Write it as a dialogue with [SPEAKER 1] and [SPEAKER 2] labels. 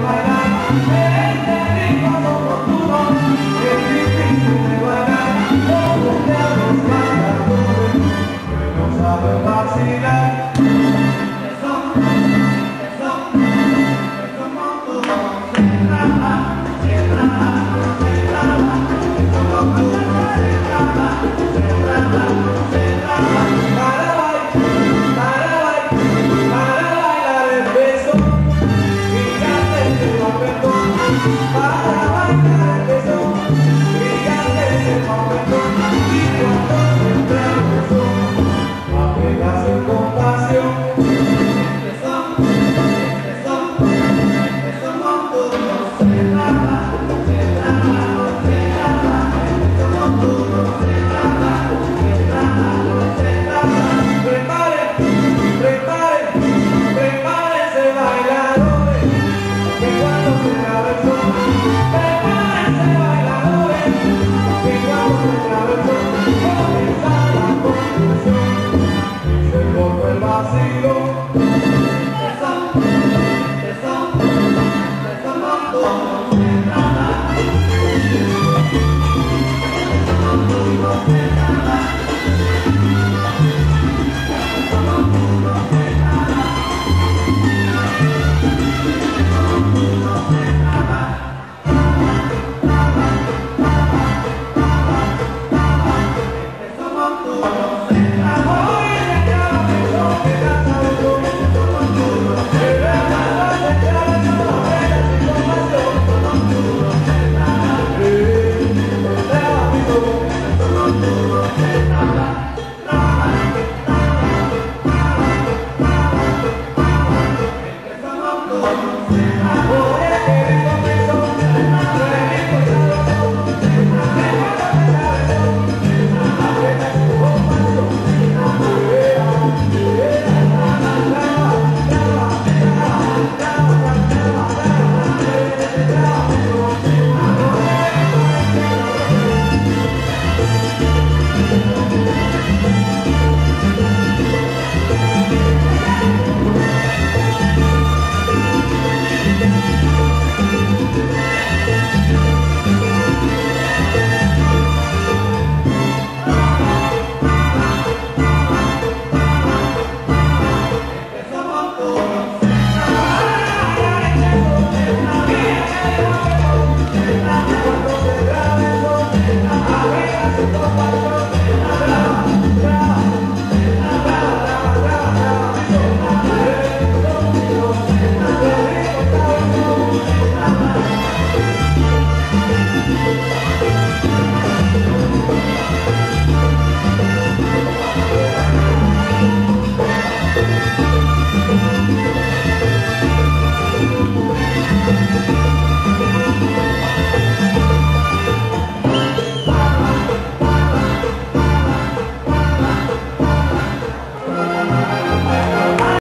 [SPEAKER 1] Vai lá, Se tocó el vacío Oh,